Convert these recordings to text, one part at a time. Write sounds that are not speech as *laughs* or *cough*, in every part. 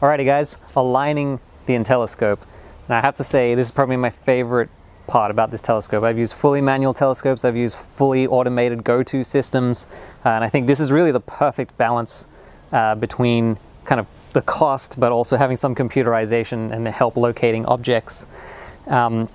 Alrighty guys, aligning the Intelliscope. Now I have to say, this is probably my favorite part about this telescope. I've used fully manual telescopes, I've used fully automated go-to systems, uh, and I think this is really the perfect balance uh, between kind of the cost, but also having some computerization and the help locating objects. Um,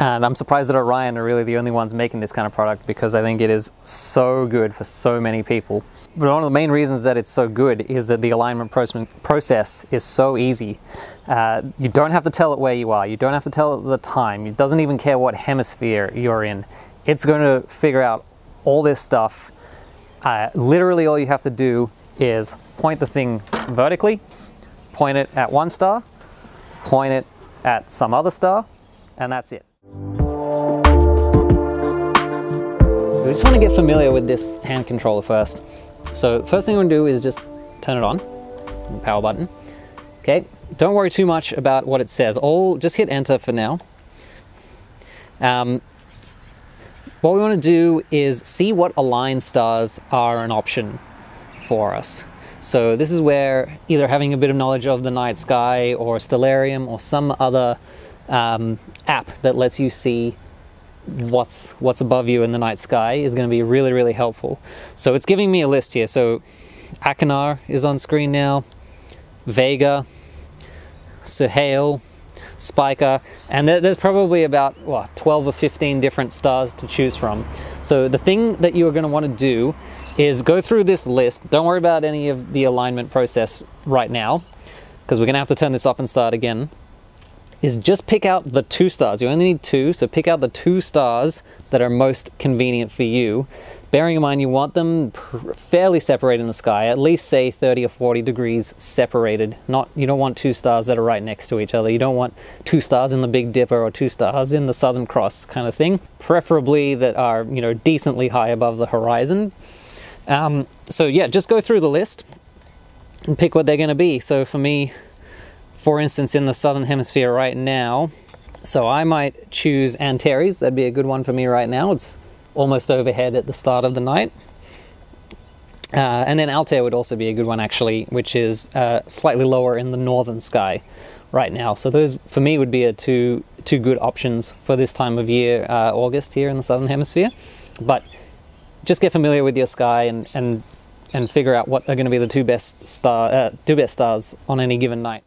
and I'm surprised that Orion are really the only ones making this kind of product because I think it is so good for so many people. But one of the main reasons that it's so good is that the alignment process is so easy. Uh, you don't have to tell it where you are. You don't have to tell it the time. It doesn't even care what hemisphere you're in. It's going to figure out all this stuff. Uh, literally all you have to do is point the thing vertically, point it at one star, point it at some other star, and that's it. Just want to get familiar with this hand controller first. So first thing we want to do is just turn it on, power button. Okay, don't worry too much about what it says. All just hit enter for now. Um, what we want to do is see what aligned stars are an option for us. So this is where either having a bit of knowledge of the night sky or Stellarium or some other um, app that lets you see what's what's above you in the night sky is going to be really really helpful. So it's giving me a list here. So Achernar is on screen now Vega Suhail Spica and there's probably about what 12 or 15 different stars to choose from. So the thing that you're going to want to do is go through this list. Don't worry about any of the alignment process right now because we're going to have to turn this off and start again is just pick out the two stars. You only need two, so pick out the two stars that are most convenient for you. Bearing in mind you want them fairly separated in the sky, at least say 30 or 40 degrees separated. Not You don't want two stars that are right next to each other. You don't want two stars in the Big Dipper or two stars in the Southern Cross kind of thing. Preferably that are, you know, decently high above the horizon. Um, so yeah, just go through the list and pick what they're going to be. So for me, for instance, in the southern hemisphere right now. So I might choose Antares. That'd be a good one for me right now. It's almost overhead at the start of the night. Uh, and then Altair would also be a good one actually, which is uh, slightly lower in the northern sky right now. So those, for me, would be a two, two good options for this time of year, uh, August here in the southern hemisphere. But just get familiar with your sky and, and, and figure out what are going to be the two best, star, uh, two best stars on any given night.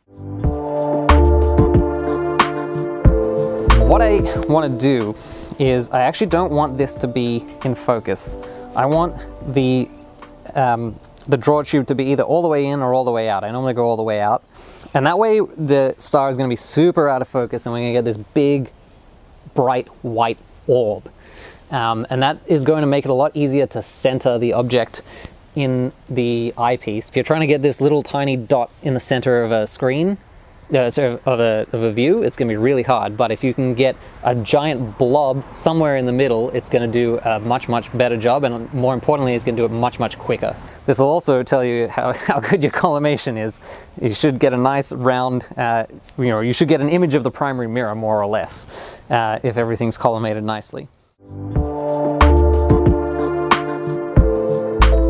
What I want to do is I actually don't want this to be in focus. I want the um, the draw tube to be either all the way in or all the way out. I normally go all the way out. And that way the star is going to be super out of focus and we're going to get this big, bright white orb. Um, and that is going to make it a lot easier to center the object in the eyepiece. If you're trying to get this little tiny dot in the center of a screen, uh, sort of, of, a, of a view, it's going to be really hard. But if you can get a giant blob somewhere in the middle, it's going to do a much, much better job. And more importantly, it's going to do it much, much quicker. This will also tell you how, *laughs* how good your collimation is. You should get a nice round, uh, you know, you should get an image of the primary mirror more or less uh, if everything's collimated nicely.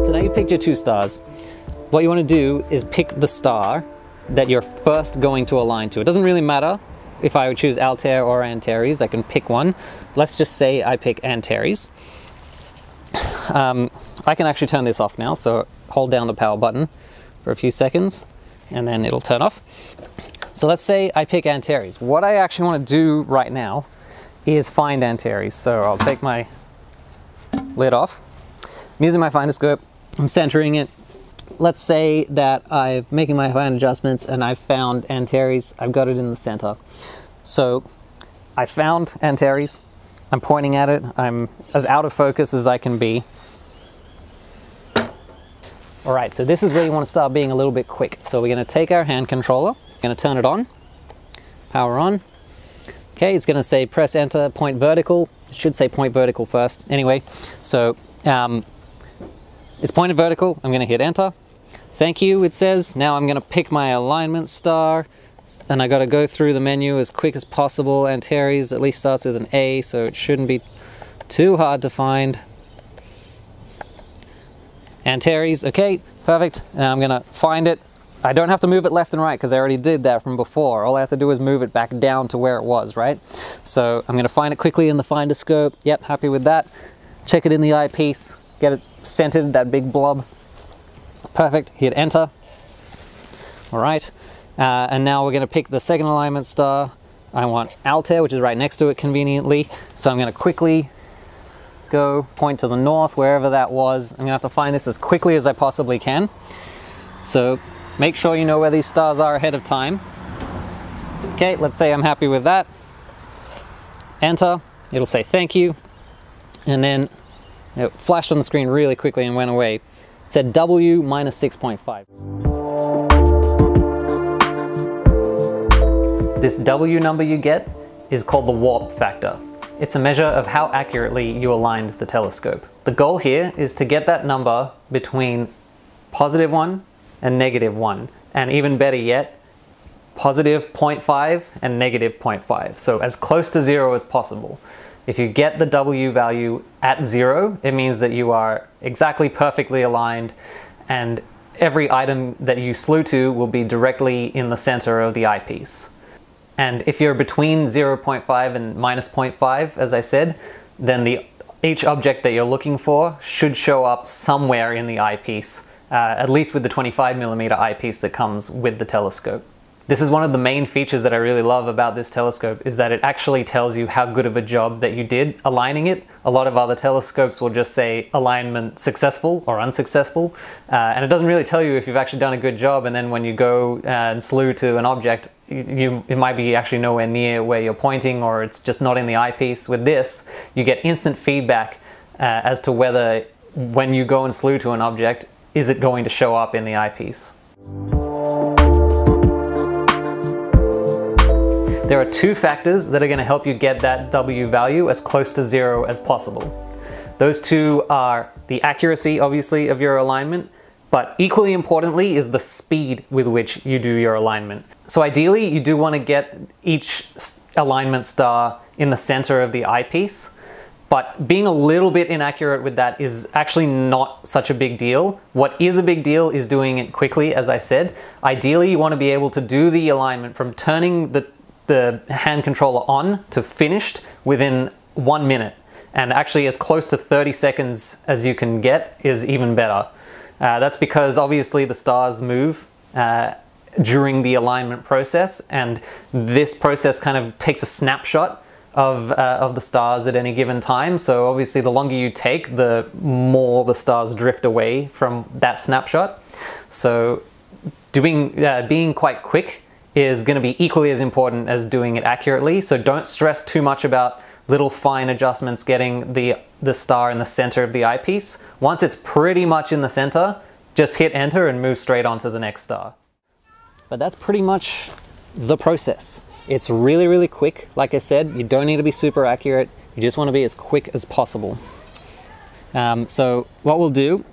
So now you picked your two stars. What you want to do is pick the star that you're first going to align to. It doesn't really matter if I would choose Altair or Antares, I can pick one. Let's just say I pick Antares. Um, I can actually turn this off now, so hold down the power button for a few seconds and then it'll turn off. So let's say I pick Antares. What I actually want to do right now is find Antares. So I'll take my lid off. I'm using my Finderscope. I'm centering it let's say that I'm making my fine adjustments and I've found Antares, I've got it in the center. So I found Antares, I'm pointing at it, I'm as out of focus as I can be. All right, so this is where you want to start being a little bit quick. So we're going to take our hand controller, going to turn it on, power on. Okay, it's going to say press enter, point vertical. It should say point vertical first. Anyway, so um, it's pointed vertical. I'm going to hit enter. Thank you, it says. Now I'm going to pick my alignment star and I got to go through the menu as quick as possible. Antares at least starts with an A, so it shouldn't be too hard to find. Antares, okay, perfect. Now I'm going to find it I don't have to move it left and right because I already did that from before. All I have to do is move it back down to where it was, right? So I'm gonna find it quickly in the finder scope. Yep, happy with that. Check it in the eyepiece, get it centered, that big blob. Perfect, hit enter. All right, uh, and now we're gonna pick the second alignment star. I want Altair, which is right next to it conveniently. So I'm gonna quickly go point to the north, wherever that was. I'm gonna have to find this as quickly as I possibly can. So make sure you know where these stars are ahead of time. Okay, let's say I'm happy with that. Enter, it'll say thank you. And then it flashed on the screen really quickly and went away. It said W minus 6.5. This W number you get is called the warp factor. It's a measure of how accurately you aligned the telescope. The goal here is to get that number between positive 1 and negative 1. And even better yet, positive 0.5 and negative 0.5. So as close to zero as possible. If you get the W value at zero, it means that you are exactly perfectly aligned and every item that you slew to will be directly in the center of the eyepiece. And if you're between 0.5 and minus 0.5, as I said, then the each object that you're looking for should show up somewhere in the eyepiece, uh, at least with the 25 millimeter eyepiece that comes with the telescope. This is one of the main features that I really love about this telescope is that it actually tells you how good of a job that you did aligning it. A lot of other telescopes will just say alignment successful or unsuccessful, uh, and it doesn't really tell you if you've actually done a good job. And then when you go and slew to an object, you, it might be actually nowhere near where you're pointing or it's just not in the eyepiece. With this, you get instant feedback uh, as to whether when you go and slew to an object, is it going to show up in the eyepiece. There are two factors that are going to help you get that W value as close to zero as possible. Those two are the accuracy, obviously, of your alignment, but equally importantly is the speed with which you do your alignment. So ideally, you do want to get each alignment star in the center of the eyepiece, but being a little bit inaccurate with that is actually not such a big deal. What is a big deal is doing it quickly, as I said. Ideally, you want to be able to do the alignment from turning the the hand controller on to finished within one minute. And actually as close to 30 seconds as you can get is even better. Uh, that's because obviously the stars move uh, during the alignment process and this process kind of takes a snapshot of, uh, of the stars at any given time. So obviously the longer you take, the more the stars drift away from that snapshot. So doing, uh, being quite quick is going to be equally as important as doing it accurately. So don't stress too much about little fine adjustments getting the, the star in the center of the eyepiece. Once it's pretty much in the center, just hit enter and move straight on to the next star. But that's pretty much the process. It's really, really quick. Like I said, you don't need to be super accurate. You just want to be as quick as possible. Um, so what we'll do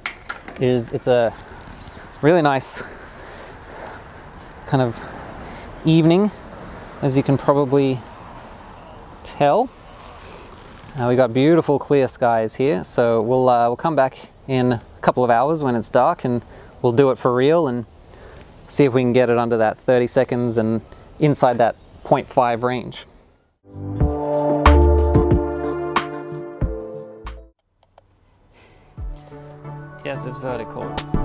is it's a really nice kind of evening, as you can probably tell. Uh, we got beautiful clear skies here, so we'll, uh, we'll come back in a couple of hours when it's dark and we'll do it for real and see if we can get it under that 30 seconds and inside that 0.5 range. Yes, it's vertical.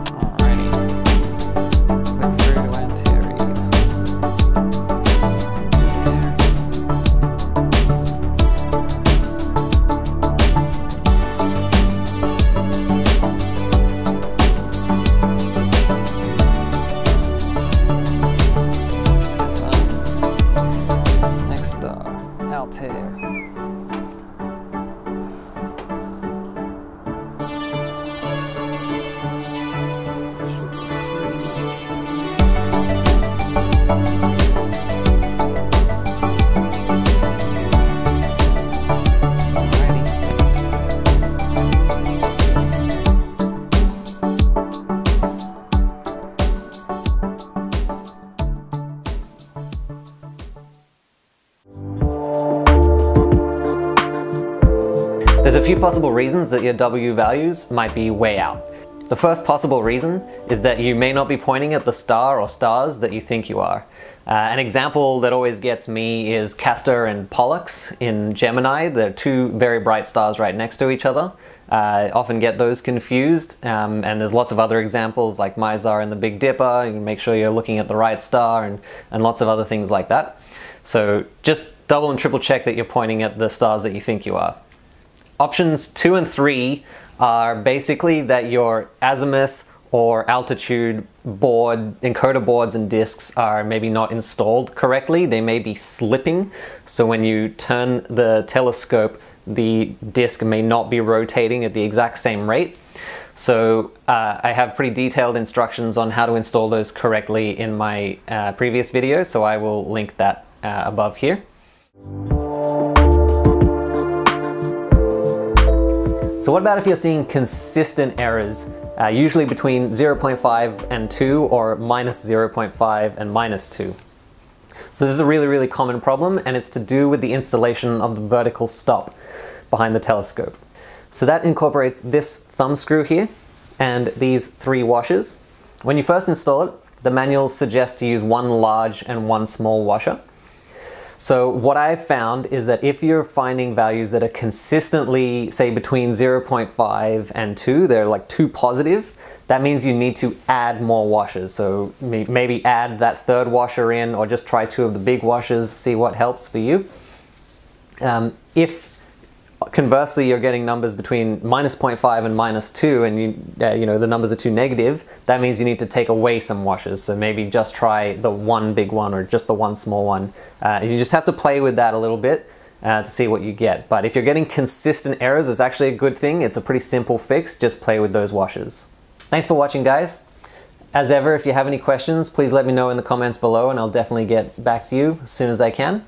There's a few possible reasons that your W values might be way out. The first possible reason is that you may not be pointing at the star or stars that you think you are. Uh, an example that always gets me is Castor and Pollux in Gemini. They're two very bright stars right next to each other. Uh, often get those confused, um, and there's lots of other examples like Mizar and the Big Dipper. Make sure you're looking at the right star and, and lots of other things like that. So just double and triple check that you're pointing at the stars that you think you are. Options two and three are basically that your azimuth or altitude board, encoder boards and disks are maybe not installed correctly. They may be slipping. So when you turn the telescope, the disk may not be rotating at the exact same rate. So uh, I have pretty detailed instructions on how to install those correctly in my uh, previous video, so I will link that uh, above here. So what about if you're seeing consistent errors, uh, usually between 0.5 and 2 or minus 0.5 and minus 2? So this is a really, really common problem and it's to do with the installation of the vertical stop behind the telescope. So that incorporates this thumb screw here and these three washers. When you first install it, the manual suggests to use one large and one small washer. So what I've found is that if you're finding values that are consistently, say between 0.5 and 2, they're like too positive, that means you need to add more washers. So maybe add that third washer in or just try two of the big washers, see what helps for you. Um, if conversely, you're getting numbers between minus 0.5 and minus 2, and you, uh, you know the numbers are too negative, that means you need to take away some washers. So maybe just try the one big one or just the one small one. Uh, you just have to play with that a little bit uh, to see what you get. But if you're getting consistent errors, it's actually a good thing. It's a pretty simple fix. Just play with those washers. Thanks for watching, guys. As ever, if you have any questions, please let me know in the comments below, and I'll definitely get back to you as soon as I can.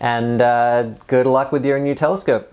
And uh, good luck with your new telescope.